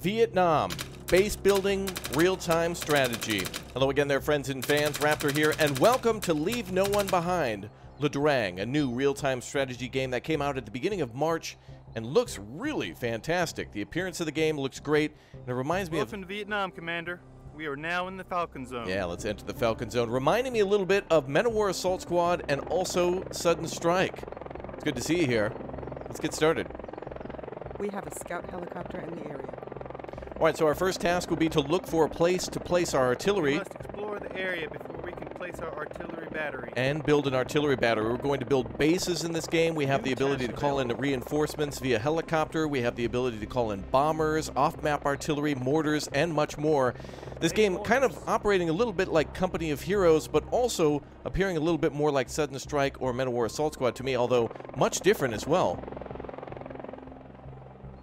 Vietnam. Base building, real-time strategy. Hello again there, friends and fans. Raptor here, and welcome to Leave No One Behind. Ia Drang, a new real-time strategy game that came out at the beginning of March and looks really fantastic. The appearance of the game looks great, and it reminds me Welcome of... to Vietnam, Commander. We are now in the Falcon Zone. Yeah, let's enter the Falcon Zone. Reminding me a little bit of Men of War Assault Squad and also Sudden Strike. It's good to see you here. Let's get started. We have a scout helicopter in the area. All right, so our first task will be to look for a place to place our We artillery must explore the area before we can place our artillery battery. and build an artillery battery. We're going to build bases in this game. We have the ability to call in reinforcements via helicopter. We have the ability to call in bombers, off-map artillery, mortars, and much more. This game kind of operating a little bit like Company of Heroes, but also appearing a little bit more like Sudden Strike or Men of War Assault Squad to me, although much different as well.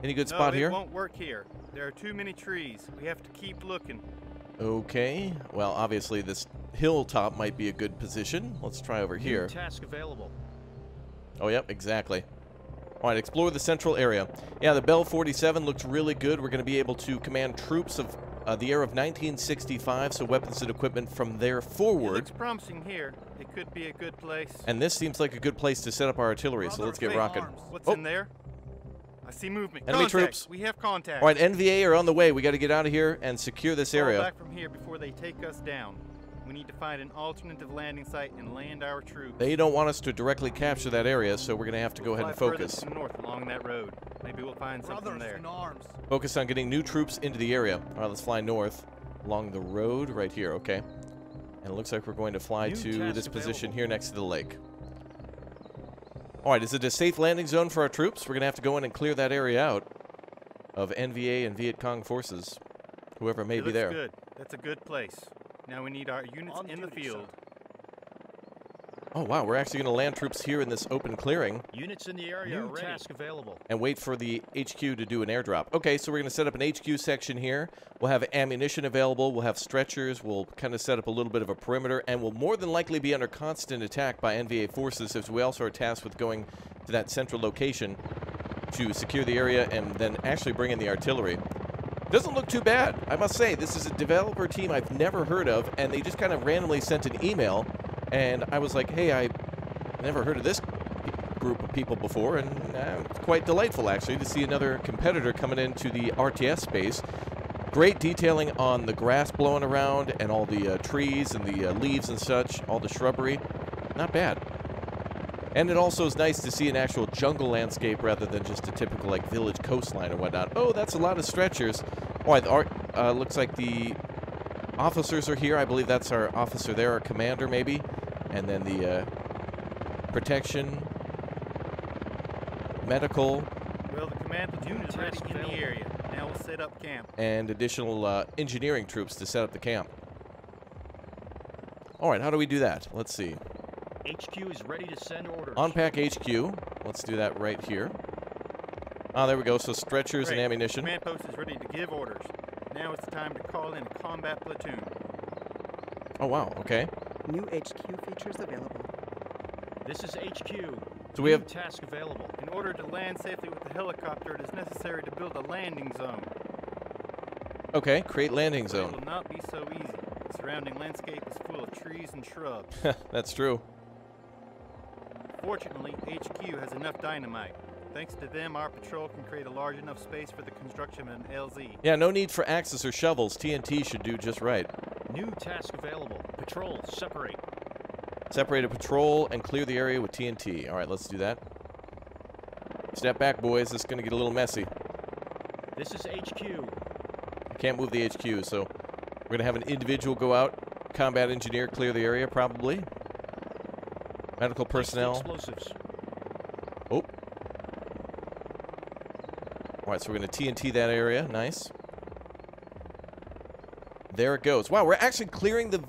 Any good no, spot it here? won't work here. There are too many trees. We have to keep looking. Okay. Well, obviously this hilltop might be a good position. Let's try over here. Task available. Oh, yep, exactly. All right, explore the central area. Yeah, the Bell 47 looks really good. We're going to be able to command troops of uh, the era of 1965, so weapons and equipment from there It forward. looks promising here. It could be a good place. And this seems like a good place to set up our artillery, so let's get Wait, rocking. What's Oh, in there? I see movement. Enemy Contact. troops. We have contact. all right, NVA are on the way. We got to get out of here and secure this Fall area. back from here before they take us down. We need to find an alternative landing site and land our troops. They don't want us to directly capture that area, so we're going to have to go We'll ahead and fly further focus. to north along that road. Maybe we'll find something there. arms. Focus on getting new troops into the area. All right, let's fly north along the road right here, okay? And it looks like we're going to fly New to this position available. here next to the lake. All right, is it a safe landing zone for our troops? We're going to have to go in and clear that area out of NVA and Viet Cong forces, whoever may it be looks there. good. That's a good place. Now we need our units On in the duty, field. Oh, wow, we're actually going to land troops here in this open clearing Units in the area New are ready. task available. and wait for the HQ to do an airdrop. Okay, so we're going to set up an HQ section here. We'll have ammunition available. We'll have stretchers. We'll kind of set up a little bit of a perimeter, and we'll more than likely be under constant attack by NVA forces as we also are tasked with going to that central location to secure the area and then actually bring in the artillery. Doesn't look too bad, I must say. This is a developer team I've never heard of, and they just kind of randomly sent an email, and I was like, hey, I never heard of this group of people before, and uh, it's quite delightful actually to see another competitor coming into the RTS space. Great detailing on the grass blowing around and all the uh, trees and the uh, leaves and such, all the shrubbery. Not bad. And it also is nice to see an actual jungle landscape rather than just a typical like village coastline or whatnot. Oh, that's a lot of stretchers. Oh, the art uh, looks like the officers are here. I believe that's our officer there, our commander maybe, and then the uh, protection, medical, Well, the command platoon Unit is ready in the area. Now we'll set up camp. and additional uh, engineering troops to set up the camp. All right, how do we do that? Let's see. HQ is ready to send orders. Unpack HQ. Let's do that right here. Ah, there we go. So stretchers and ammunition. Command post is ready to give orders. Now it's time to call in a combat platoon. Oh wow. Okay. New HQ features available. This is HQ. So we New have task available. In order to land safely with the helicopter, it is necessary to build a landing zone. okay. Create landing zone. It will not be so easy. The surrounding landscape is full of trees and shrubs. That's true. Fortunately, HQ has enough dynamite. Thanks to them, our patrol can create a large enough space for the construction of an LZ. Yeah. No need for axes or shovels. TNT should do just right. New task available. Patrol, separate. Separate a patrol and clear the area with TNT. All right. Let's do that. Step back, boys. This is gonna get a little messy. This is HQ. I can't move the HQ, so we're gonna have an individual go out, combat engineer clear the area, probably. Medical personnel. Explosives. Oh. All right, so we're gonna TNT that area. Nice. There it goes. Wow, we're actually clearing the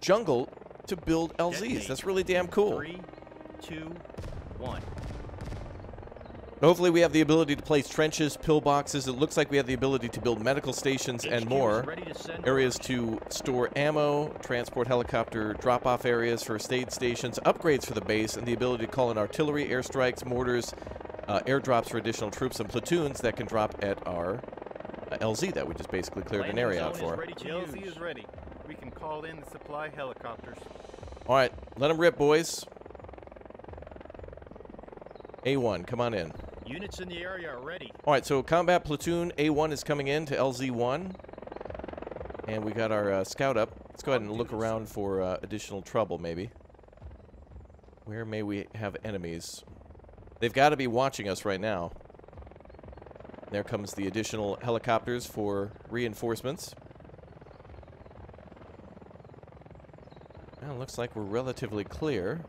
jungle to build LZs. Detonate. That's really damn cool. Three, two, one. Hopefully, we have the ability to place trenches, pillboxes. It looks like we have the ability to build medical stations and HQ more. to areas to store ammo, transport helicopter drop-off areas for state stations, upgrades for the base, and the ability to call in artillery, airstrikes, mortars, uh, airdrops for additional troops and platoons that can drop at our uh, LZ that we just basically cleared an area out for. ready LZ is ready. We can call in the supply helicopters. All right, let them rip, boys. A1, come on in. Units in the area are ready. All right, so combat platoon A1 is coming in to LZ1. And we got our uh, scout up. Let's go ahead and look around for uh, additional trouble, maybe. Where may we have enemies? They've got to be watching us right now. There comes the additional helicopters for reinforcements. Well, looks like we're relatively clear.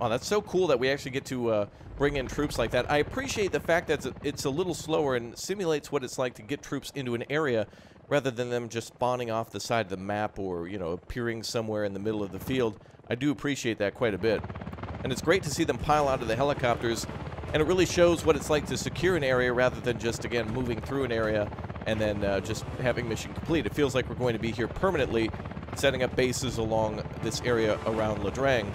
Oh, that's so cool that we actually get to uh, bring in troops like that. I appreciate the fact that it's a, it's a little slower and simulates what it's like to get troops into an area rather than them just spawning off the side of the map or, you know, appearing somewhere in the middle of the field. I do appreciate that quite a bit. And it's great to see them pile out of the helicopters, and it really shows what it's like to secure an area rather than just, again, moving through an area and then uh, just having mission complete. It feels like we're going to be here permanently, setting up bases along this area around Ia Drang.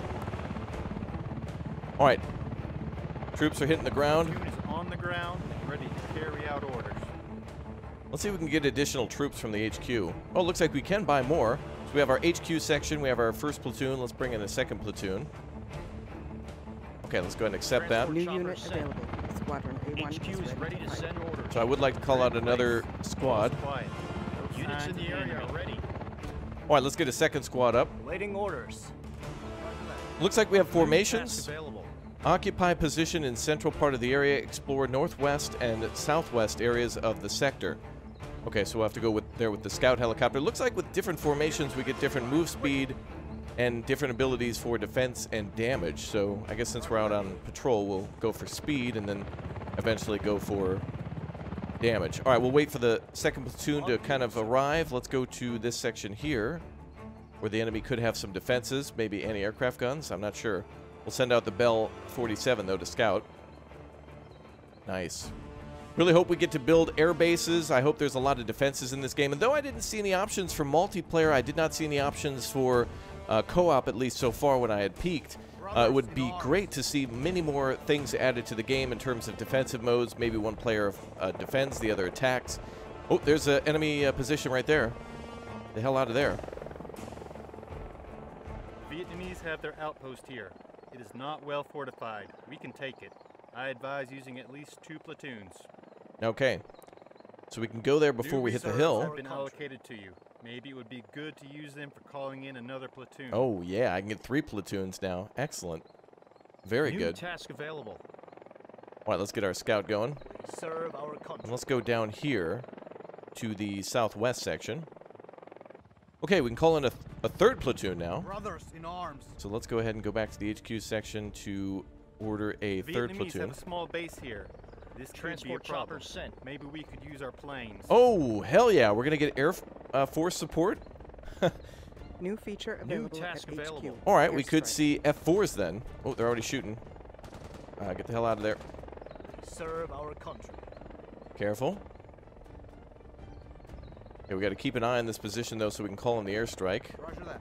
All right. Troops are hitting the ground. On the ground Let's see if we can get additional troops from the HQ. Oh, it looks like we can buy more. So we have our HQ section. We have our first platoon. Let's bring in a second platoon. Okay, let's go ahead and accept that. New unit available. Squadron A1 HQ is ready to fight. send orders. So I would like to call out another squad. Units in the area are ready. All right, let's get a second squad up. Awaiting orders. Looks like we have formations. available. Occupy position in central part of the area. Explore northwest and southwest areas of the sector. Okay, so we'll have to go with there with the scout helicopter. Looks like with different formations, we get different move speed and different abilities for defense and damage. So I guess since we're out on patrol, we'll go for speed and then eventually go for damage. All right, we'll wait for the second platoon to kind of arrive. Let's go to this section here where the enemy could have some defenses, maybe anti-aircraft guns. I'm not sure. We'll send out the Bell 47, though, to scout. Nice. Really hope we get to build air bases. I hope there's a lot of defenses in this game. And though I didn't see any options for multiplayer, I did not see any options for uh, co-op, at least so far when I had peaked. Uh, it would be great to see many more things added to the game in terms of defensive modes. Maybe one player uh, defends, the other attacks. Oh, there's an enemy uh, position right there. The hell out of there. Vietnamese have their outpost here. It is not well fortified. We can take it. I advise using at least two platoons. Okay. So we can go there before New we hit the reserves hill. have been allocated to you. Maybe it would be good to use them for calling in another platoon. Oh, yeah, I can get three platoons now. Excellent. Very New good. task available. All right, let's get our scout going. Serve our And country. let's go down here to the southwest section. Okay, we can call in a, th- a third platoon now. Brothers in arms. So let's go ahead and go back to the HQ section to order a third Vietnamese platoon. have a small base here. This could be a Transport problem. choppers sent. Maybe we could use our planes. Oh, hell yeah. We're going to get Air uh, Force support? New feature New task at available. HQ. All right, we could Airstrike. see F4s then. Oh, they're already shooting. Uh, get the hell out of there. Serve our country. Careful. Okay, we got to keep an eye on this position though, so we can call in the airstrike. Roger that.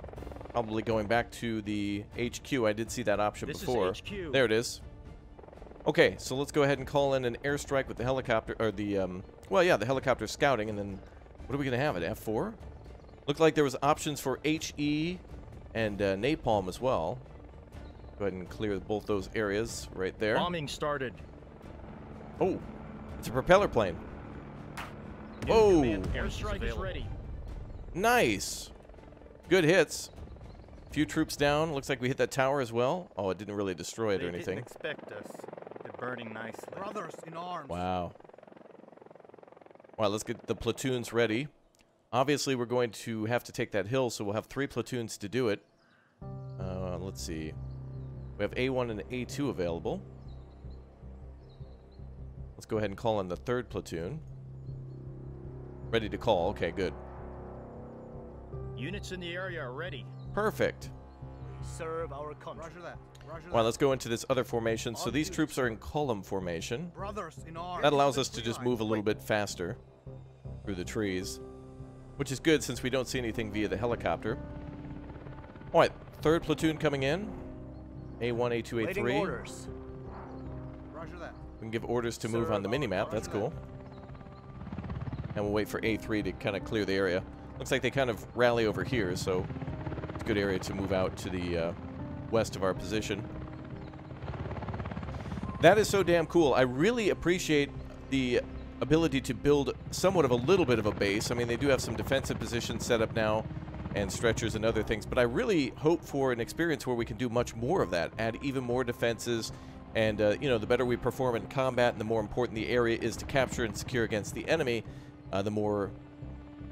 Probably going back to the HQ. I did see that option This is before. HQ. There it is. Okay, so let's go ahead and call in an airstrike with the helicopter, or the um. Well, yeah, the helicopter scouting, and then what are we gonna have? An F4? Looked like there was options for HE and uh, napalm as well. Go ahead and clear both those areas right there. Bombing started. Oh, it's a propeller plane. New Whoa. Airstrike is ready. Nice. Good hits. Few troops down. Looks like we hit that tower as well. Oh, it didn't really destroy it They or anything. didn't expect us. They're burning nicely. Brothers in arms. Wow. All right, let's get the platoons ready. Obviously, we're going to have to take that hill, so we'll have three platoons to do it. Uh, let's see. We have A1 and A2 available. Let's go ahead and call in the third platoon. Ready to call. Okay, good. Units in the area are ready. Perfect. Serve our country. Roger that. Roger All right, let's go into this other formation. So these troops are in column formation. Brothers in arms. That allows us to just move a little bit faster through the trees, which is good since we don't see anything via the helicopter. All right, third platoon coming in. A1, A2, A3. orders. Roger that. We can give orders to move on the mini-map. That's cool. And we'll wait for A3 to kind of clear the area. Looks like they kind of rally over here, so it's a good area to move out to the uh, west of our position. That is so damn cool. I really appreciate the ability to build somewhat of a little bit of a base. I mean, they do have some defensive positions set up now and stretchers and other things, but I really hope for an experience where we can do much more of that, add even more defenses, and, uh, you know, the better we perform in combat and the more important the area is to capture and secure against the enemy, uh, the more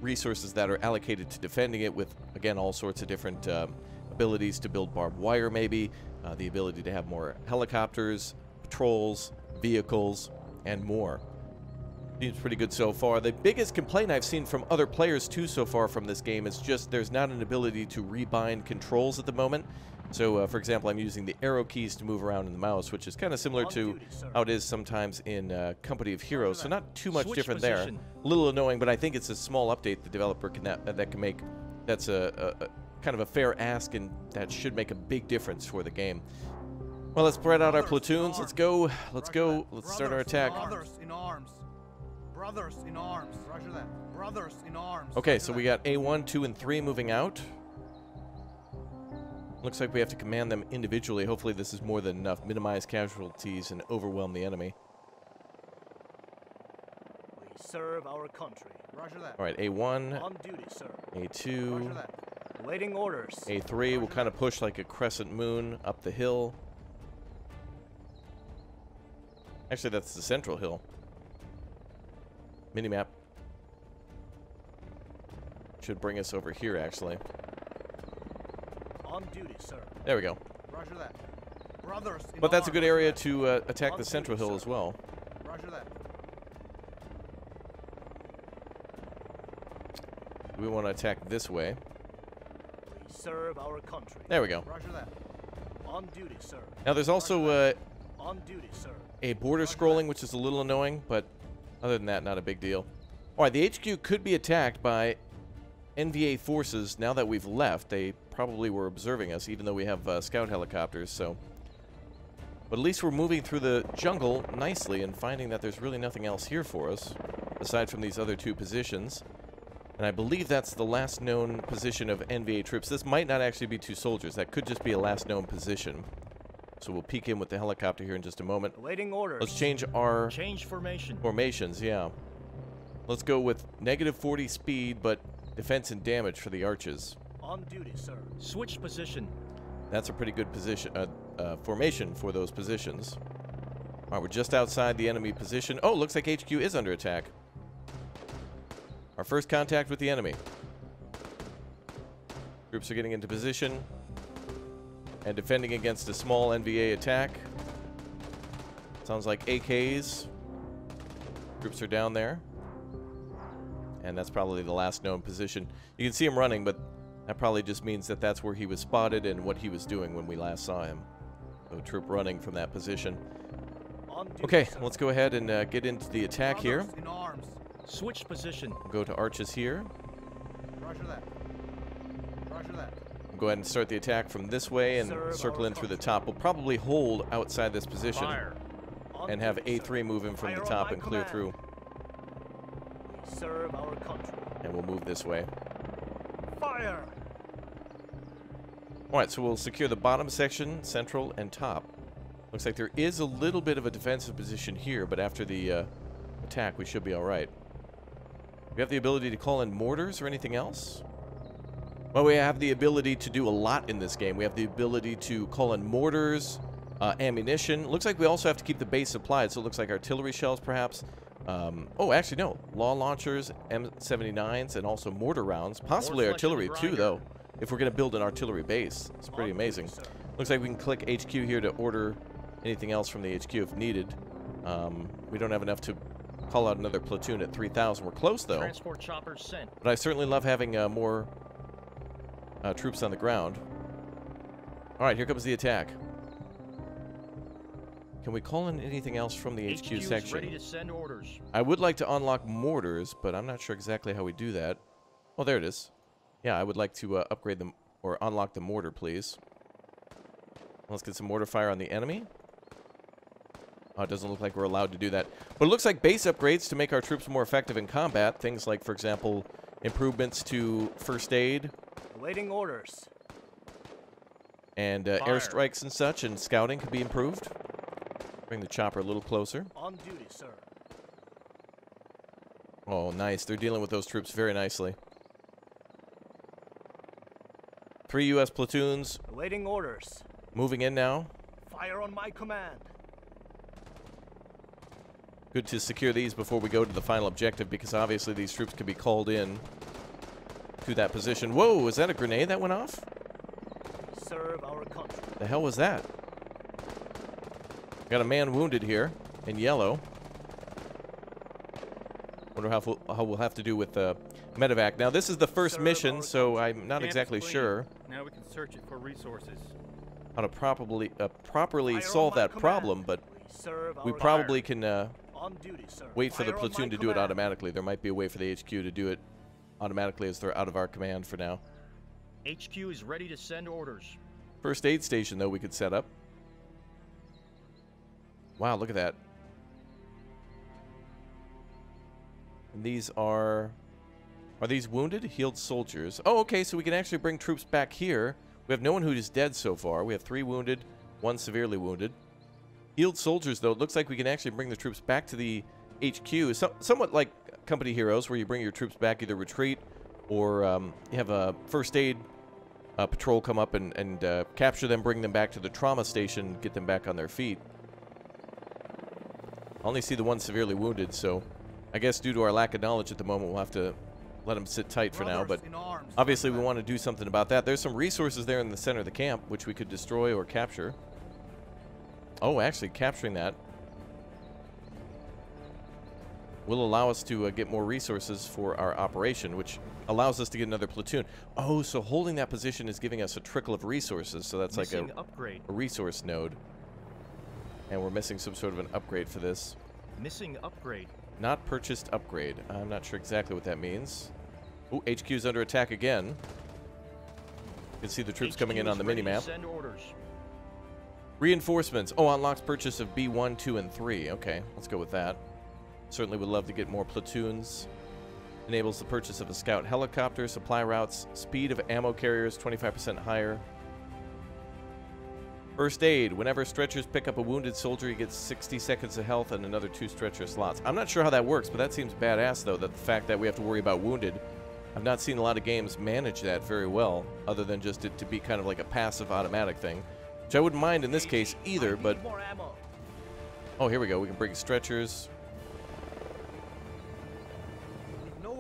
resources that are allocated to defending it with, again, all sorts of different um, abilities to build barbed wire, maybe, uh, the ability to have more helicopters, patrols, vehicles, and more. Seems pretty good so far. The biggest complaint I've seen from other players too so far from this game is just there's not an ability to rebind controls at the moment. So, uh, for example, I'm using the arrow keys to move around in the mouse, which is kind of similar to how it is sometimes in uh, Company of Heroes. So not too much Switch different position. there. A little annoying, but I think it's a small update the developer can that, that can make. That's a, a, a kind of a fair ask, and that should make a big difference for the game. Well, let's spread out our platoons. Let's go. Let's go. Let's start our attack. Brothers in arms. Brothers in arms. Roger that. Brothers in arms. Okay, Roger so that. we got A1, 2, and 3 moving out. Looks like we have to command them individually. Hopefully this is more than enough. Minimize casualties and overwhelm the enemy. We serve our country. Roger that. All right, A1, On duty, sir. A2, that. Waiting orders. A3. We'll kind of push like a crescent moon up the hill. Actually, that's the central hill. Minimap. Should bring us over here, actually. On duty, sir. There we go. Roger that. Brothers But that's a good area that. to uh, attack On the duty, central hill sir. as well. Roger that. We want to attack this way. We serve our country. There we go. Roger that. On duty, sir. Now there's also uh, On duty, sir. a border scrolling, which is a little annoying, but other than that, not a big deal. All right, the HQ could be attacked by NVA forces now that we've left. They probably were observing us, even though we have uh, scout helicopters, so... But at least we're moving through the jungle nicely and finding that there's really nothing else here for us, aside from these other two positions. And I believe that's the last known position of NVA troops. This might not actually be two soldiers. That could just be a last known position. So we'll peek in with the helicopter here in just a moment. Awaiting orders. Let's change our Change formation. formations, yeah. Let's go with negative 40 speed, but defense and damage for the arches. On duty, sir. Switch position. That's a pretty good position, uh, uh, formation for those positions. All right, we're just outside the enemy position. Oh, looks like HQ is under attack. Our first contact with the enemy. Groups are getting into position and defending against a small NVA attack. Sounds like AKs. Groups are down there. And that's probably the last known position. You can see him running, but that probably just means that that's where he was spotted and what he was doing when we last saw him. So troop running from that position. Okay, let's go ahead and uh, get into the attack here. Brothers in arms. Switch position. We'll go to arches here. Roger that. Roger that. We'll go ahead and start the attack from this way and Serve circle in through the top. We'll probably hold outside this position and have. A3 move in from the top and clear through. Serve our country. And we'll move this way. Fire. All right, so we'll secure the bottom section, central, and top. Looks like there is a little bit of a defensive position here, but after the uh, attack, we should be all right. We have the ability to call in mortars or anything else? Well, we have the ability to do a lot in this game. We have the ability to call in mortars, uh, ammunition. Looks like we also have to keep the base supplied, so it looks like artillery shells, perhaps. Um, oh, actually, no. Law launchers, M79s, and also mortar rounds. Possibly artillery, too, though, if we're going to build an artillery base. It's pretty amazing. Looks like we can click HQ here to order anything else from the HQ if needed. Um, we don't have enough to call out another platoon at 3,000. We're close, though. Transport choppers sent. But I certainly love having uh, more uh, troops on the ground. All right, here comes the attack. Can we call in anything else from the HQ HQ's section? ready to send orders. I would like to unlock mortars, but I'm not sure exactly how we do that. Oh, there it is. Yeah, I would like to uh, upgrade them or unlock the mortar, please. Let's get some mortar fire on the enemy. Oh, it doesn't look like we're allowed to do that. But it looks like base upgrades to make our troops more effective in combat. Things like, for example, improvements to first aid Awaiting orders. and uh, airstrikes and such, and scouting could be improved. Bring the chopper a little closer. On duty, sir. Oh, nice. They're dealing with those troops very nicely. Three U.S. platoons Awaiting orders. moving in now. Fire on my command. Good to secure these before we go to the final objective because obviously these troops could be called in to that position. Whoa, was that a grenade that went off? Serve our country. The hell was that? Got a man wounded here in yellow. Wonder how, fu- how we'll have to do with uh, medevac. Now, this is the first Serve mission, so I'm not exactly clean. sure Now we can search it for resources. how to properly uh, properly Fire solve that command. problem, but We serve we our probably can uh, duty, wait for the Fire my platoon to do it automatically. There might be a way for the HQ to do it automatically as they're out of our command for now. HQ is ready to send orders. First aid station, though, we could set up. Wow, look at that. And these are... Are these wounded? Healed soldiers. Oh, okay, so we can actually bring troops back here. We have no one who is dead so far. We have three wounded, one severely wounded. Healed soldiers, though, it looks like we can actually bring the troops back to the HQ. So, somewhat like Company Heroes, where you bring your troops back, either retreat or um, you have a first aid uh, patrol come up and, and uh, capture them, bring them back to the trauma station, get them back on their feet. I only see the one severely wounded, so I guess due to our lack of knowledge at the moment, we'll have to let them sit tight for now. But Brothers in arms, obviously, we want to do something about that. There's some resources there in the center of the camp, which we could destroy or capture. Oh, actually, capturing that will allow us to uh, get more resources for our operation, which allows us to get another platoon. Oh, so holding that position is giving us a trickle of resources. So that's like a, upgrade. a resource node. And we're missing some sort of an upgrade for this. Missing upgrade. Not purchased upgrade. I'm not sure exactly what that means. Ooh, HQ's under attack again. You can see the troops HQ coming in on the minimap. Send orders. Reinforcements. Oh, unlocks purchase of B1, 2, and 3. Okay, let's go with that. Certainly would love to get more platoons. Enables the purchase of a scout helicopter, supply routes, speed of ammo carriers 25% higher. First aid. Whenever stretchers pick up a wounded soldier, he gets 60 seconds of health and another two stretcher slots. I'm not sure how that works, but that seems badass, though, that the fact that we have to worry about wounded. I've not seen a lot of games manage that very well, other than just it to be kind of like a passive automatic thing. Which I wouldn't mind in this case either, but need more ammo. Oh, here we go. We can bring stretchers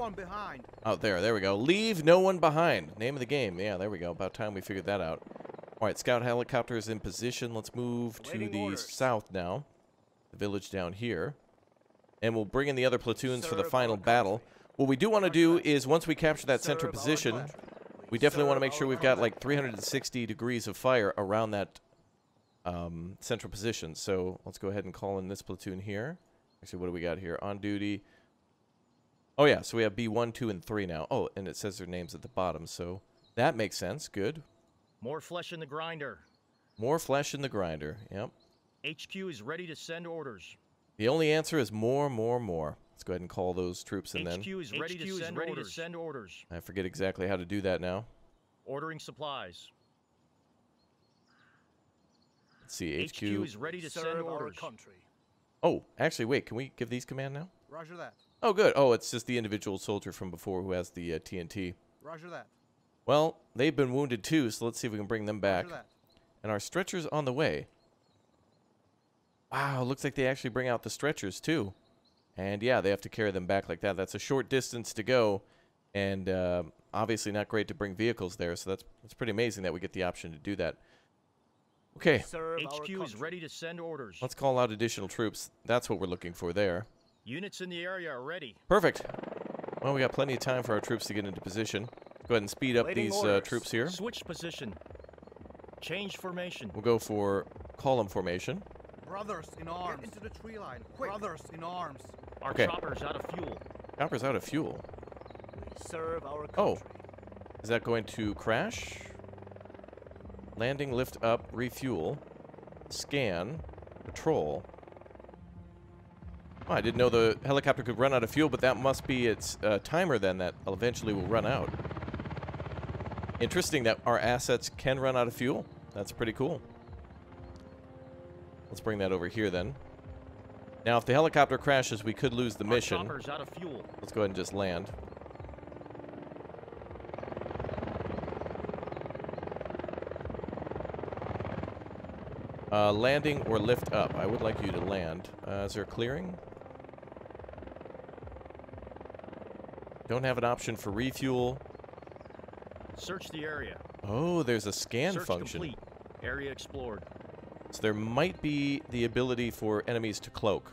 one behind. out there. There we go. Leave no one behind. Name of the game. Yeah, there we go. About time we figured that out. All right, scout helicopter is in position. Let's move to the orders. south now. The village down here. And we'll bring in the other platoons for the final battle. What we do want to do is once we capture that center position, country. we definitely want to make sure we've got like 360 degrees of fire around that um, central position. So let's go ahead and call in this platoon here. Actually, what do we got here? On duty. Oh, yeah. So we have B1, 2, and 3 now. Oh, and it says their names at the bottom. So that makes sense. Good. More flesh in the grinder. More flesh in the grinder. Yep. HQ is ready to send orders. The only answer is more, more, more. Let's go ahead and call those troops in then. HQ is ready, HQ to, is send ready to orders. send orders. I forget exactly how to do that now. Ordering supplies. Let's see. HQ. HQ is ready to serve send our orders. country. Oh, actually, wait. Can we give these command now? Roger that. Oh, good. Oh, it's just the individual soldier from before who has the uh, TNT. Roger that. Well, they've been wounded too, so let's see if we can bring them back. And our stretcher's on the way. Wow, looks like they actually bring out the stretchers too. And yeah, they have to carry them back like that. That's a short distance to go, and uh, obviously not great to bring vehicles there. So that's that's pretty amazing that we get the option to do that. Okay, HQ is ready to send orders. let's call out additional troops. That's what we're looking for there. Units in the area are ready. Perfect. Well, we got plenty of time for our troops to get into position. Go ahead and speed up Waiting these uh, troops here. Switch position. Change formation. We'll go for column formation. Brothers in arms. Get into the tree line. Quick. Brothers in arms. Our Okay. chopper's out of fuel. Chopper's out of fuel. We serve our country. Oh. Is that going to crash? Landing, lift up, refuel. scan, patrol. Oh, I didn't know the helicopter could run out of fuel, but that must be its uh, timer then that eventually will run out. Interesting that our assets can run out of fuel. That's pretty cool. Let's bring that over here then. Now, if the helicopter crashes, we could lose the Our mission. out of fuel. Let's go ahead and just land. Uh, landing or lift up. I would like you to land. Uh, is there a clearing? Don't have an option for refuel. Search the area. Oh, there's a scan Search function. complete. Area explored. So there might be the ability for enemies to cloak.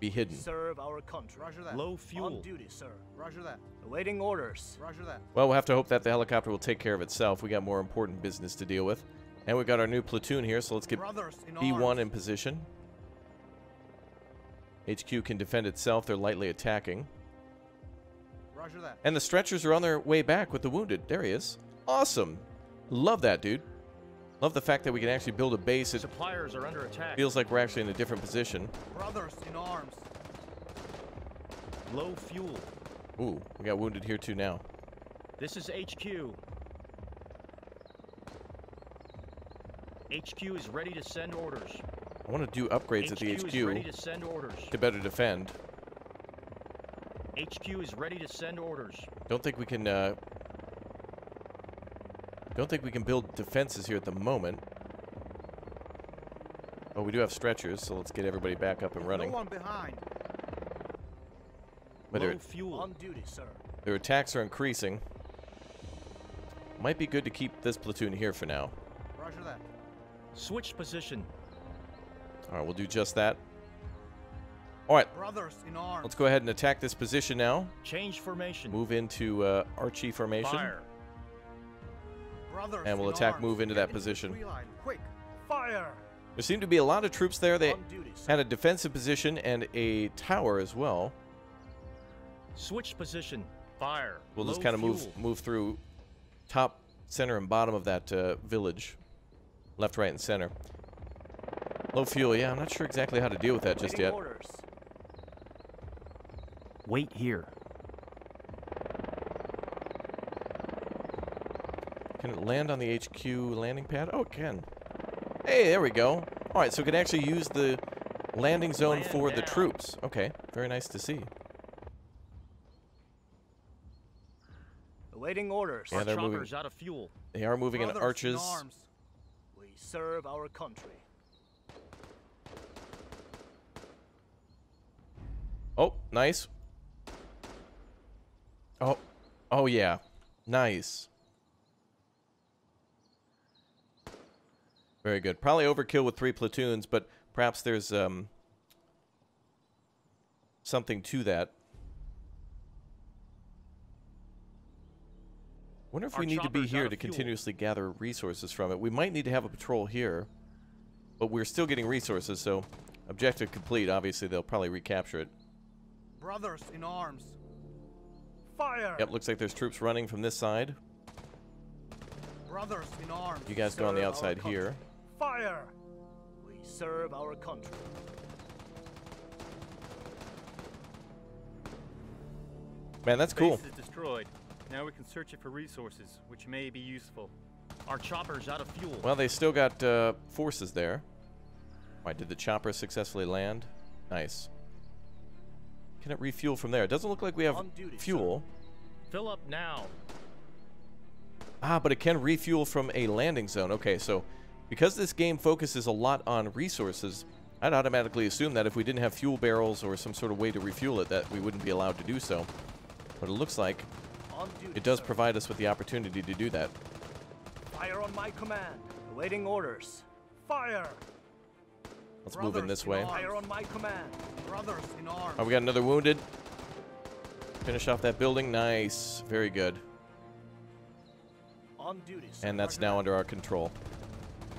Be hidden. Serve our country. Roger that. Low On duty, sir. Roger that. Awaiting orders. Roger that. Well, we'll have to hope that the helicopter will take care of itself. We got more important business to deal with. And we got our new platoon here, so let's get Brothers in B1 arms. in position. HQ can defend itself. They're lightly attacking. Roger that. And the stretchers are on their way back with the wounded. There he is. Awesome. Love that, dude. Love the fact that we can actually build a base. It Suppliers are under attack. feels like we're actually in a different position. Brothers in arms. Low fuel. Ooh, we got wounded here too now. This is HQ. HQ is ready to send orders. I want to do upgrades at the HQ is ready to send orders. to better defend. HQ is ready to send orders. Don't think we can. Uh, don't think we can build defenses here at the moment. Oh, we do have stretchers, so let's get everybody back up and running. No one behind. But Low fuel. On duty, sir. their attacks are increasing. Might be good to keep this platoon here for now. Roger that. Switch position. All right, we'll do just that. All right, Brothers in arms. let's go ahead and attack this position now. Change formation. Move into uh, Archie formation. Fire. Brothers And we'll attack arms. move into that position. Quick. Fire. There seem to be a lot of troops there. They duty, had a defensive position and a tower as well. Switch position. Fire. We'll just kind of move move through top, center, and bottom of that uh, village. Left, right, and center. Low fuel, yeah, I'm not sure exactly how to deal with that just yet. orders. Wait here. Can it land on the HQ landing pad? Oh, it can. Hey, there we go. All right, so we can actually use the landing zone Land for the troops. Okay, very nice to see. Awaiting orders. Yeah, they're moving. out of fuel. They are moving in arches. In arms. We serve our country. Oh, nice. Oh, oh yeah, nice. Very good. Probably overkill with three platoons, but perhaps there's um something to that. Wonder if Our we need to be here to continuously gather resources from it. We might need to have a patrol here, but we're still getting resources, so objective complete. Obviously, they'll probably recapture it. Brothers in arms. Fire. Yep, looks like there's troops running from this side. Brothers in arms. You guys go on the outside here. Fire. We serve our country. Man, that's cool. Base is destroyed. Now we can search it for resources, which may be useful. Our chopper's out of fuel. Well, they still got uh, forces there. Why, did the chopper successfully land? Nice. Can it refuel from there? It doesn't look like we have duty, sir. fuel. Fill up now. Ah, but it can refuel from a landing zone. Okay, so because this game focuses a lot on resources, I'd automatically assume that if we didn't have fuel barrels or some sort of way to refuel it, that we wouldn't be allowed to do so. But it looks like duty. it does sir. provide us with the opportunity to do that. Fire on my command. Awaiting orders. Fire. Let's move in this in way. on my command. Brothers in arms. Oh, we got another wounded. Finish off that building. Nice. Very good. On duty. And that's now under our control.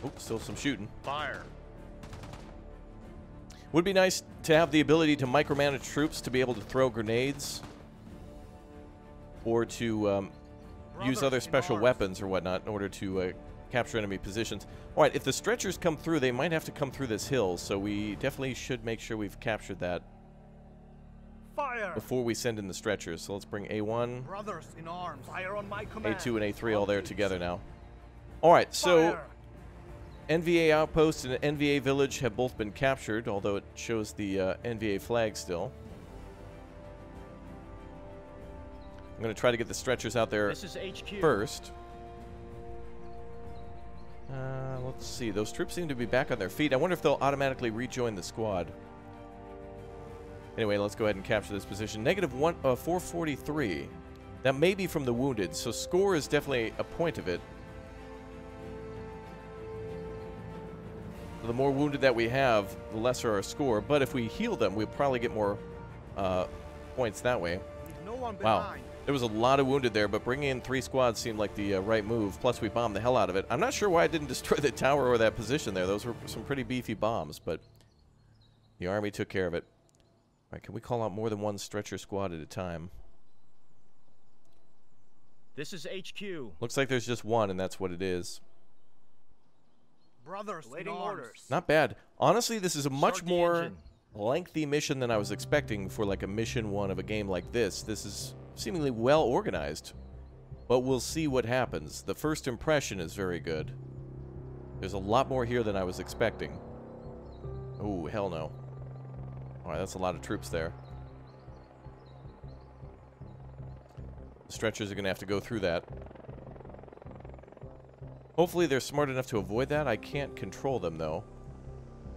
Oops, still some shooting. Fire. Would be nice to have the ability to micromanage troops to be able to throw grenades or to um, use other special arms. weapons or whatnot in order to uh, capture enemy positions. All right, if the stretchers come through, they might have to come through this hill, so we definitely should make sure we've captured that Fire! before we send in the stretchers. So let's bring A1, Brothers in arms. Fire on my command. A2, and A3 all there together now. All right, so Fire! NVA Outpost and NVA Village have both been captured, although it shows the uh, NVA flag still. I'm going to try to get the stretchers out there This is HQ. first. Uh, let's see. Those troops seem to be back on their feet. I wonder if they'll automatically rejoin the squad. Anyway, let's go ahead and capture this position. Negative one, uh, 443. That may be from the wounded, so score is definitely a point of it. The more wounded that we have, the lesser our score. But if we heal them, we'll probably get more uh, points that way. Leave no one Wow. behind. There was a lot of wounded there, but bringing in three squads seemed like the uh, right move. Plus, we bombed the hell out of it. I'm not sure why I didn't destroy the tower or that position there. Those were some pretty beefy bombs, but the army took care of it. All right, can we call out more than one stretcher squad at a time? This is HQ. Looks like there's just one, and that's what it is. Brothers Awaiting orders. Not bad. Honestly, this is a much Start more engine. Lengthy mission than I was expecting for like a mission one of a game like this. This is seemingly well organized, but we'll see what happens. The first impression is very good. There's a lot more here than I was expecting. Oh, hell no. Alright, that's a lot of troops there. The stretchers are going to have to go through that. Hopefully they're smart enough to avoid that. I can't control them, though.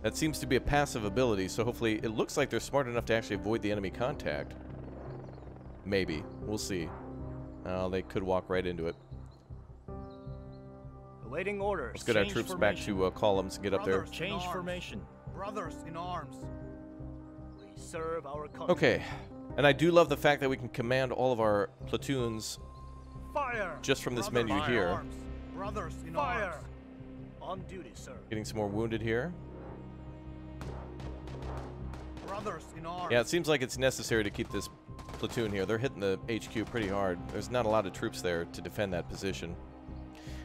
That seems to be a passive ability, so hopefully it looks like they're smart enough to actually avoid the enemy contact. Maybe. We'll see. Oh, they could walk right into it. Awaiting orders. Let's get our Change troops back to uh, columns and get up there. Change formation. Brothers in arms. We serve our country. Okay. And I do love the fact that we can command all of our platoons Fire! just from this Brothers menu here. arms. Brothers in Fire! arms. On duty, sir. Getting some more wounded here. Brothers in arms. Yeah, it seems like it's necessary to keep this platoon here. They're hitting the HQ pretty hard. There's not a lot of troops there to defend that position.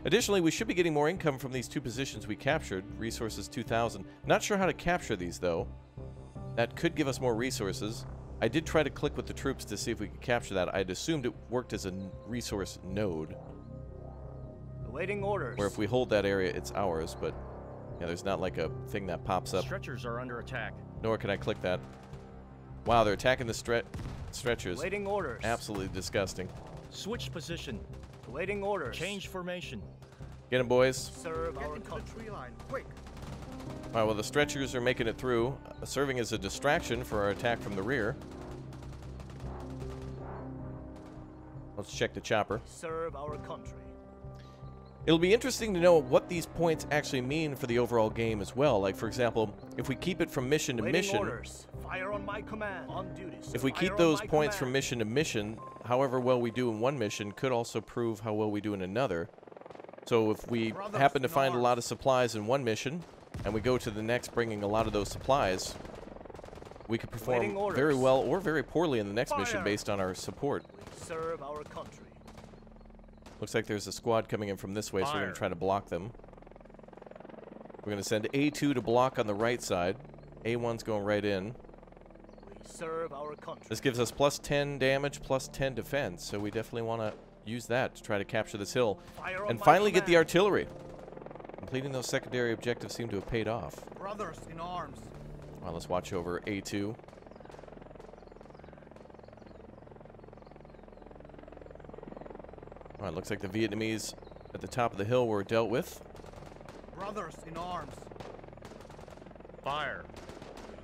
Additionally, we should be getting more income from these two positions we captured. Resources 2,000. Not sure how to capture these, though. That could give us more resources. I did try to click with the troops to see if we could capture that. I'd assumed it worked as a resource node, Awaiting orders. where if we hold that area, it's ours, but yeah, there's not like a thing that pops up. Stretchers are under attack. Nor can I click that. Wow, they're attacking the stre- stretchers. Awaiting orders. Absolutely disgusting. Switch position. Awaiting orders. Change formation. Get them, boys. Serve Get our into the country. tree line. Quick. All right, well, the stretchers are making it through, uh, serving as a distraction for our attack from the rear. Let's check the chopper. Serve our country. It'll be interesting to know what these points actually mean for the overall game as well. Like, for example, if we keep it from mission to Awaiting mission, orders. Fire on my command. On duty, if we keep those points from mission to mission, however well we do in one mission could also prove how well we do in another. So if we Brothers happen to in find a lot of supplies in one mission, and we go to the next bringing a lot of those supplies, we could perform very well or very poorly in the next mission based on our support. Serve our country. Looks like there's a squad coming in from this way, so we're going to try to block them. We're going to send A2 to block on the right side. A1's going right in. We serve our country. This gives us plus 10 damage, plus 10 defense, so we definitely want to use that to try to capture this hill. Fire And finally get the artillery. Completing those secondary objectives seem to have paid off. Brothers in arms. Well, let's watch over A2. All right, looks like the Vietnamese at the top of the hill were dealt with. Brothers in arms. Fire.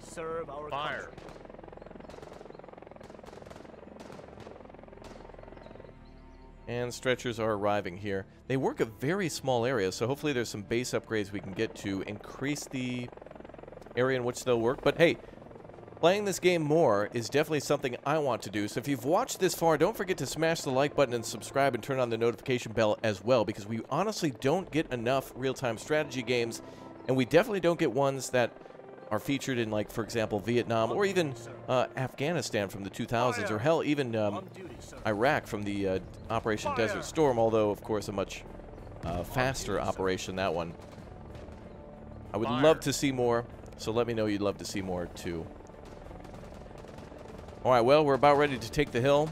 Serve our Fire. country. And stretchers are arriving here. They work a very small area, so hopefully there's some base upgrades we can get to increase the area in which they'll work. But hey, playing this game more is definitely something I want to do. So if you've watched this far, don't forget to smash the like button and subscribe and turn on the notification bell as well, because we honestly don't get enough real-time strategy games, and we definitely don't get ones that are featured in, like, for example, Vietnam or even uh, Afghanistan from the 2000s, or hell, even um, On duty, sir. Iraq from the uh, Operation Desert Storm, although, of course, a much uh, faster operation, that one. I would love to see more, so let me know you'd love to see more too. All right, well, we're about ready to take the hill.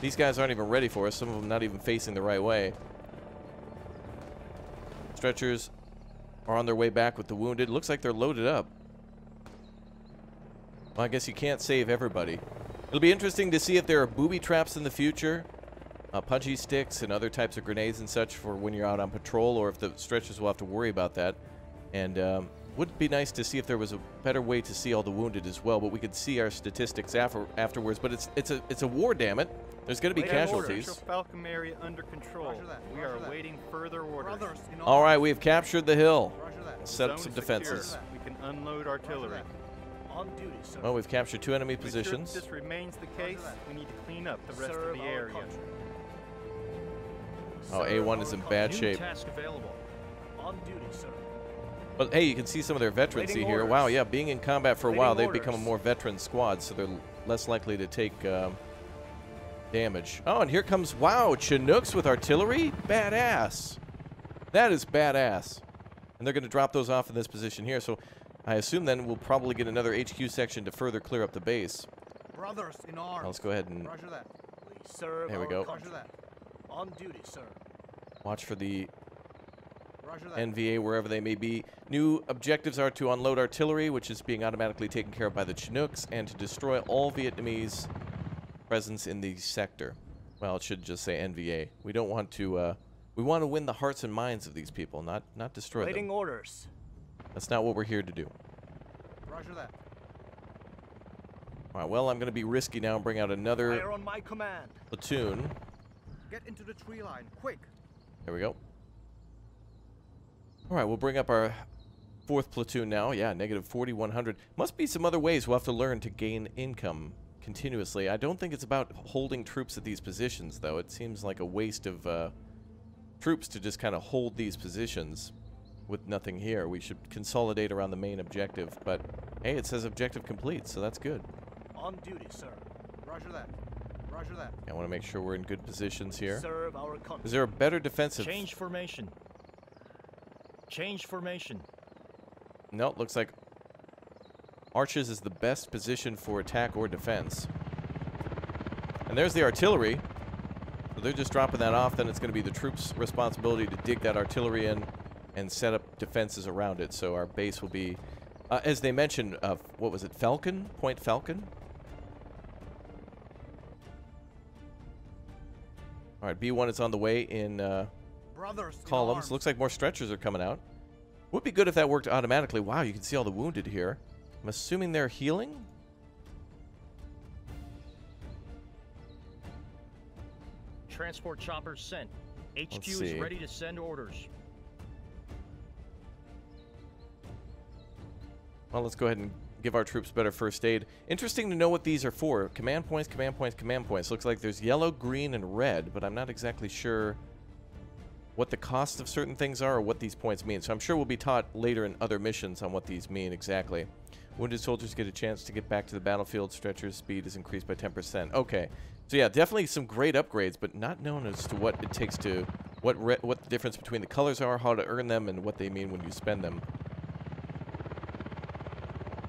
These guys aren't even ready for us. Some of them not even facing the right way. Stretchers are on their way back with the wounded. Looks like they're loaded up. Well, I guess you can't save everybody. It'll be interesting to see if there are booby traps in the future, uh, punji sticks and other types of grenades and such for when you're out on patrol, or if the stretchers will have to worry about that. And um, would be nice to see if there was a better way to see all the wounded as well. But we could see our statistics after afterwards. But it's it's a it's a war, damn it. There's going to be Waiting orders. casualties. Central area under control. Roger that, We roger are that. awaiting further orders. Brothers in All right, arms. we have captured the hill. Roger that. Set up some is secure. defenses. We can unload artillery. On duty, sir. Well, we've captured two enemy To ensure positions. this remains the case, we need to clean up the rest Serve of the area. country. Oh, Serve A1 is in country. bad New shape. task available. On duty, sir. But hey, you can see some of their veterancy here. Wow, yeah, being in combat for a while, they've become a more veteran squad, so they're less likely to take um, damage. Oh, and here comes, wow, Chinooks with artillery? Badass. That is badass. And they're going to drop those off in this position here, so I assume then we'll probably get another HQ section to further clear up the base. Brothers in Now arms. let's go ahead and Roger that. We serve There we go. Roger that. On duty, sir. watch for the. NVA wherever they may be. New objectives are to unload artillery, which is being automatically taken care of by the Chinooks, and to destroy all Vietnamese presence in the sector. Well, it should just say NVA. We don't want to. Uh, we want to win the hearts and minds of these people, not not destroy Waiting them. orders. That's not what we're here to do. Roger that. All right. Well, I'm going to be risky now and bring out another Fire on my command. platoon. Get into the tree line, quick. There we go. All right, we'll bring up our fourth platoon now. Yeah, negative 4,100. Must be some other ways we'll have to learn to gain income continuously. I don't think it's about holding troops at these positions, though. It seems like a waste of uh, troops to just kind of hold these positions with nothing here. We should consolidate around the main objective. But, hey, it says objective complete, so that's good. On duty, sir. Roger that. Roger that. I want to make sure we're in good positions here. Serve our country. Is there a better defensive... Change formation. Change formation. No, it looks like Arches is the best position for attack or defense. And there's the artillery. So they're just dropping that off. Then it's going to be the troops' responsibility to dig that artillery in and set up defenses around it. So our base will be, uh, as they mentioned, uh, what was it, Falcon? Point Falcon? All right, B1 is on the way in uh, in columns. arms. Looks like more stretchers are coming out. Would be good if that worked automatically. Wow, you can see all the wounded here. I'm assuming they're healing? Transport choppers sent. HQ see. is ready to send orders. Well, let's go ahead and give our troops better first aid. Interesting to know what these are for. Command points, command points, command points. Looks like there's yellow, green, and red, but I'm not exactly sure what the cost of certain things are or what these points mean. So I'm sure we'll be taught later in other missions on what these mean exactly. Wounded soldiers get a chance to get back to the battlefield. Stretcher's speed is increased by 10%. Okay. So yeah, definitely some great upgrades, but not known as to what it takes to what what the difference between the colors are, how to earn them, and what they mean when you spend them.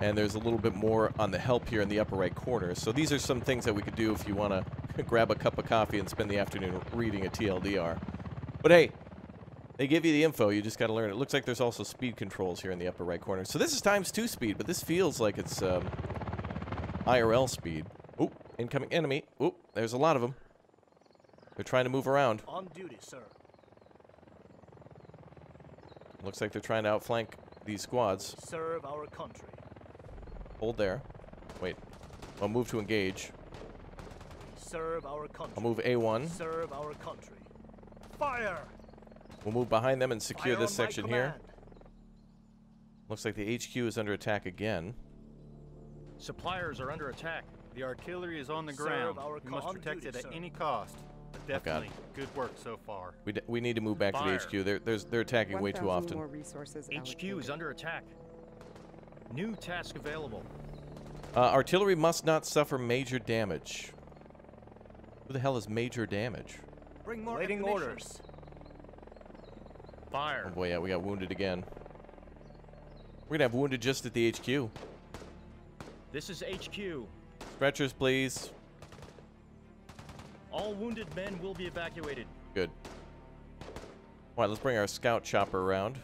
And there's a little bit more on the help here in the upper right corner. So these are some things that we could do if you want to grab a cup of coffee and spend the afternoon reading a TLDR. But hey, they give you the info. You just got to learn. It looks like there's also speed controls here in the upper right corner. So this is times two speed, but this feels like it's um, IRL speed. Oop, incoming enemy. Oop, there's a lot of them. They're trying to move around. On duty, sir. Looks like they're trying to outflank these squads. Serve our country. Hold there. Wait. I'll move to engage. Serve our country. I'll move A1. Serve our country. Fire! We'll move behind them and secure Fire this section here. Looks like the HQ is under attack again. Suppliers are under attack. The artillery is on the ground. we must protect duty, it at sir. any cost. But definitely oh good work so far. We, we need to move back Fire. to the HQ. They're, they're, they're attacking way too often. More resources HQ is under attack. New task available. Uh, artillery must not suffer major damage. Who the hell is major damage? Waiting orders. Fire. Oh Fire. boy, yeah, we got wounded again. We're gonna have wounded just at the HQ. This is HQ. Stretchers, please. All wounded men will be evacuated. Good. All right, let's bring our scout chopper around.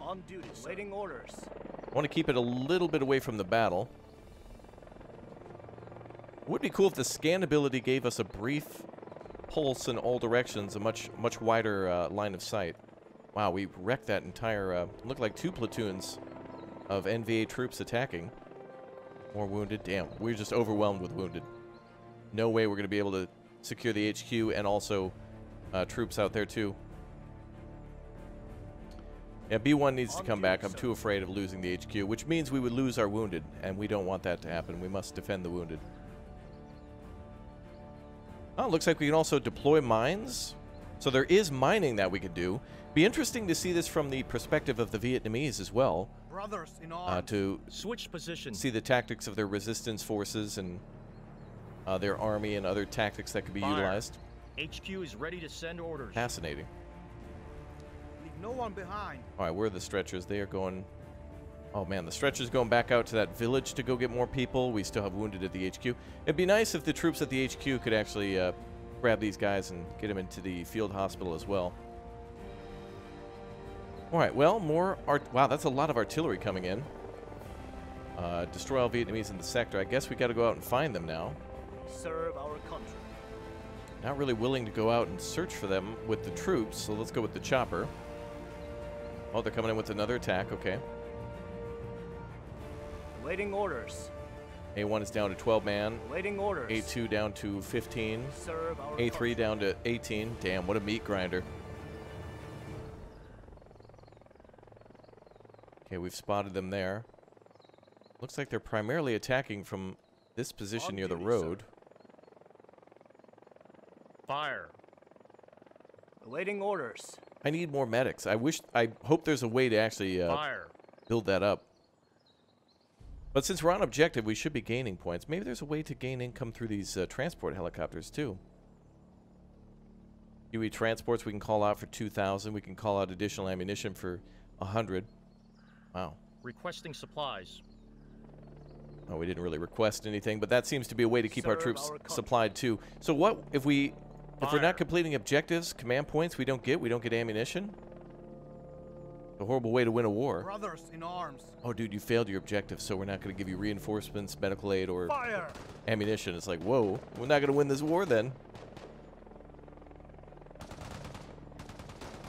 On duty, waiting orders. I want to keep it a little bit away from the battle. Would be cool if the scan ability gave us a brief pulse in all directions, a much much wider uh, line of sight. Wow, we wrecked that entire. Uh, looked like two platoons of NVA troops attacking. More wounded. Damn, we're just overwhelmed with wounded. No way we're going to be able to secure the HQ and also uh, troops out there too. Yeah, B1 needs to come back. I'm too afraid of losing the HQ, which means we would lose our wounded, and we don't want that to happen. We must defend the wounded. Oh, looks like we can also deploy mines. So there is mining that we could do. Be interesting to see this from the perspective of the Vietnamese as well, Brothers in uh, arms. to Switch position. see the tactics of their resistance forces and uh, their army and other tactics that could be Fire. utilized. HQ is ready to send orders. Fascinating. Leave no one behind. All right, where are the stretchers? They are going. Oh man, the stretchers going back out to that village to go get more people. We still have wounded at the HQ. It'd be nice if the troops at the HQ could actually uh, grab these guys and get them into the field hospital as well. All right, well, more art. Wow, that's a lot of artillery coming in. Uh, destroy all Vietnamese in the sector. I guess we got to go out and find them now. Serve our country. Not really willing to go out and search for them with the troops, so let's go with the chopper. Oh, they're coming in with another attack. Okay. Waiting orders. A1 is down to 12 man. Waiting orders. A2 down to 15. Serve our A3 country. down to 18. Damn, what a meat grinder. Okay, we've spotted them there. Looks like they're primarily attacking from this position On near the duty, sir. road. Fire. Awaiting orders. I need more medics. I wish, I hope there's a way to actually uh, Fire. build that up. But since we're on objective, we should be gaining points. Maybe there's a way to gain income through these uh, transport helicopters too. UE transports we can call out for 2,000. We can call out additional ammunition for 100. Wow. Requesting supplies. Oh, we didn't really request anything, but that seems to be a way to keep our troops our supplied too. So what if we if we're not completing objectives, command points we don't get, we don't get ammunition? A horrible way to win a war. Brothers in arms. Oh, dude, you failed your objective, so we're not going to give you reinforcements, medical aid, or Fire. ammunition. It's like, whoa, we're not going to win this war then.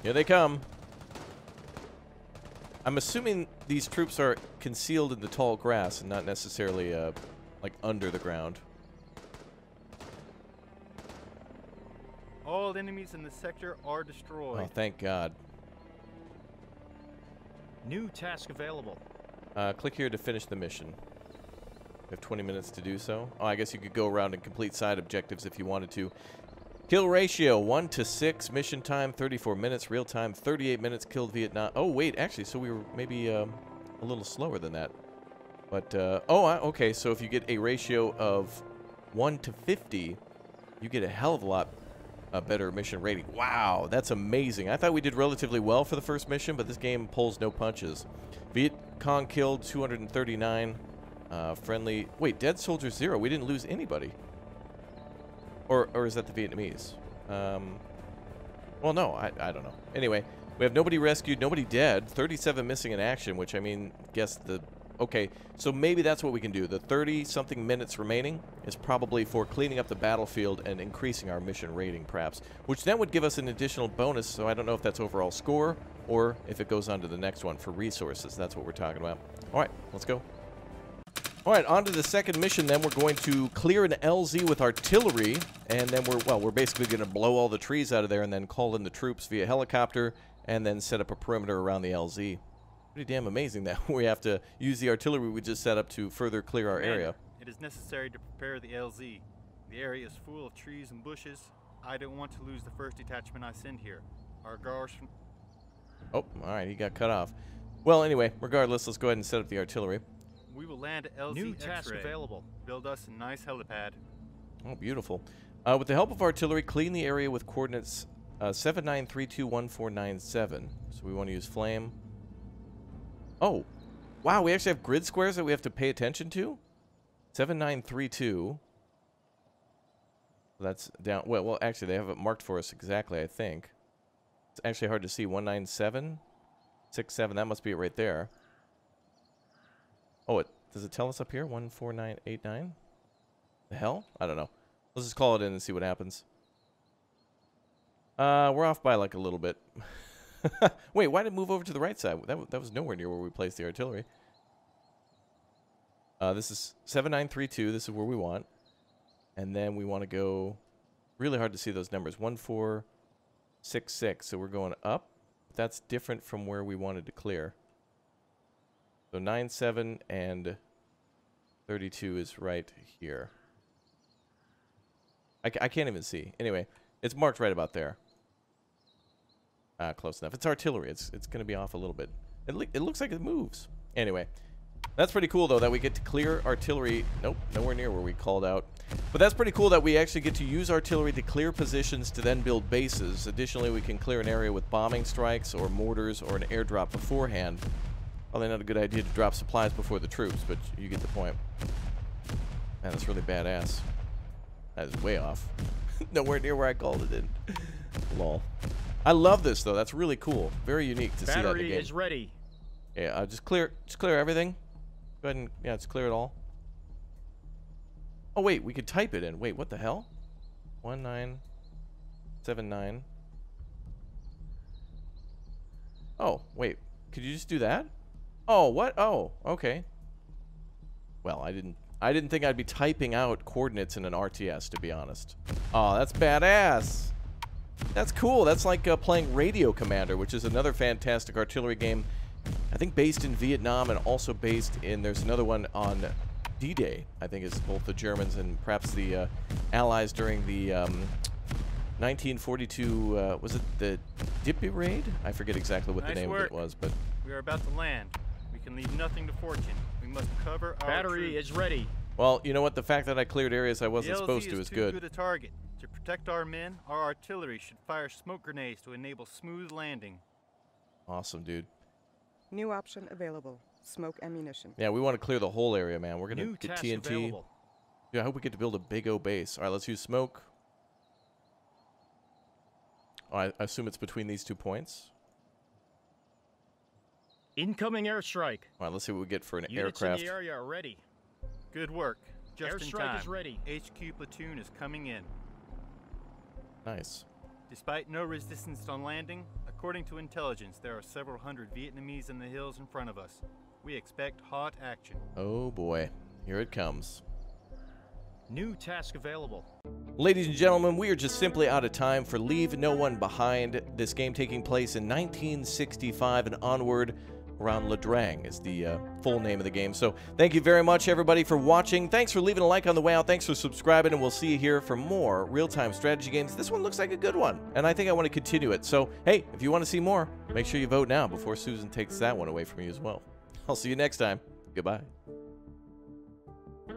Here they come. I'm assuming these troops are concealed in the tall grass and not necessarily, uh, like, under the ground. All enemies in the sector are destroyed. Oh, thank God. New task available. Uh, click here to finish the mission. We have 20 minutes to do so. Oh, I guess you could go around and complete side objectives if you wanted to. Kill ratio 1 to 6. Mission time 34 minutes. Real time 38 minutes. Killed Vietnam. Oh, wait. Actually, so we were maybe um, a little slower than that. But, uh, oh, okay. So if you get a ratio of 1 to 50, you get a hell of a lot a better mission rating. Wow, that's amazing. I thought we did relatively well for the first mission, but this game pulls no punches. Viet Cong killed 239. Uh, friendly. Wait, dead soldier zero. We didn't lose anybody. Or, or is that the Vietnamese? Um, well, no, I, I don't know. Anyway, we have nobody rescued, nobody dead, 37 missing in action, which I mean, guess the. Okay, so maybe that's what we can do. The 30 something minutes remaining is probably for cleaning up the battlefield and increasing our mission rating, perhaps, which then would give us an additional bonus. So I don't know if that's overall score or if it goes on to the next one for resources. That's what we're talking about. All right, let's go. All right, on to the second mission then. We're going to clear an LZ with artillery, and then we're, well, we're basically going to blow all the trees out of there and then call in the troops via helicopter and then set up a perimeter around the LZ. Pretty damn amazing that we have to use the artillery we just set up to further clear our area. It is necessary to prepare the LZ. The area is full of trees and bushes. I don't want to lose the first detachment I send here. Our guards from Oh, all right, he got cut off. Well, anyway, regardless, let's go ahead and set up the artillery. we will land at LZ New task X-ray. available. Build us a nice helipad. Oh, beautiful. Uh, with the help of artillery, clean the area with coordinates Uh, 79321497. So we want to use flame. Oh, wow, we actually have grid squares that we have to pay attention to? 7932. That's down. Well, well, actually, they have it marked for us exactly, I think. It's actually hard to see. 197, 67. That must be it right there. Oh, it does it tell us up here? 14989? The hell? I don't know. Let's just call it in and see what happens. Uh, we're off by like a little bit. Wait, why did it move over to the right side? That, that was nowhere near where we placed the artillery. Uh, this is 7932. This is where we want. And then we want to go really hard to see those numbers. 1466. So we're going up. That's different from where we wanted to clear. So 97 and 32 is right here. I, I can't even see. Anyway, it's marked right about there. Ah, close enough. It's artillery. It's it's going to be off a little bit. It, it looks like it moves. Anyway, that's pretty cool, though, that we get to clear artillery. Nope, nowhere near where we called out. But that's pretty cool that we actually get to use artillery to clear positions to then build bases. Additionally, we can clear an area with bombing strikes or mortars or an airdrop beforehand. Probably not a good idea to drop supplies before the troops, but you get the point. Man, that's really badass. That is way off. Nowhere near where I called it in. Lol. I love this though. That's really cool. Very unique to see that in the Battery is ready. Yeah, uh, just clear, just clear everything. Go ahead and yeah, just clear it all. Oh wait, we could type it in. Wait, what the hell? One nine seven nine. Oh wait, could you just do that? Oh what? Oh okay. Well, I didn't. I didn't think I'd be typing out coordinates in an RTS, to be honest. Oh, that's badass. That's cool. That's like uh, playing Radio Commander, which is another fantastic artillery game. I think based in Vietnam and also based in. There's another one on D-Day. I think is both the Germans and perhaps the uh, Allies during the um, 1942. Uh, was it the Dieppe Raid? I forget exactly what the Nice name of it was, but We are about to land. We can leave nothing to fortune. We must cover our Battery troops. is ready. well, you know what? The fact that I cleared areas I wasn't the supposed to is is too good. good a target. To protect our men, our artillery should fire smoke grenades to enable smooth landing. Awesome, dude. New option available. Smoke ammunition. Yeah, we want to clear the whole area, man. We're gonna get TNT. available. Yeah, I hope we get to build a big O base. All right, let's use smoke. Oh, I I assume it's between these two points. Incoming airstrike. All right, let's see what we get for an Units aircraft. in the area are ready. Good work. Just in Airstrike time. is ready. HQ platoon is coming in. Nice. Despite no resistance on landing, according to intelligence, there are several hundred Vietnamese in the hills in front of us. We expect hot action. Oh boy, here it comes. New task available. Ladies and gentlemen, we are just simply out of time for Leave No One Behind. This game taking place in 1965 and onward around Ia Drang is the uh, full name of the game. So thank you very much, everybody, for watching. Thanks for leaving a like on the way out. Thanks for subscribing, and we'll see you here for more real-time strategy games. This one looks like a good one, and I think I want to continue it. So, hey, if you want to see more, make sure you vote now before Susan takes that one away from you as well. I'll see you next time. Goodbye.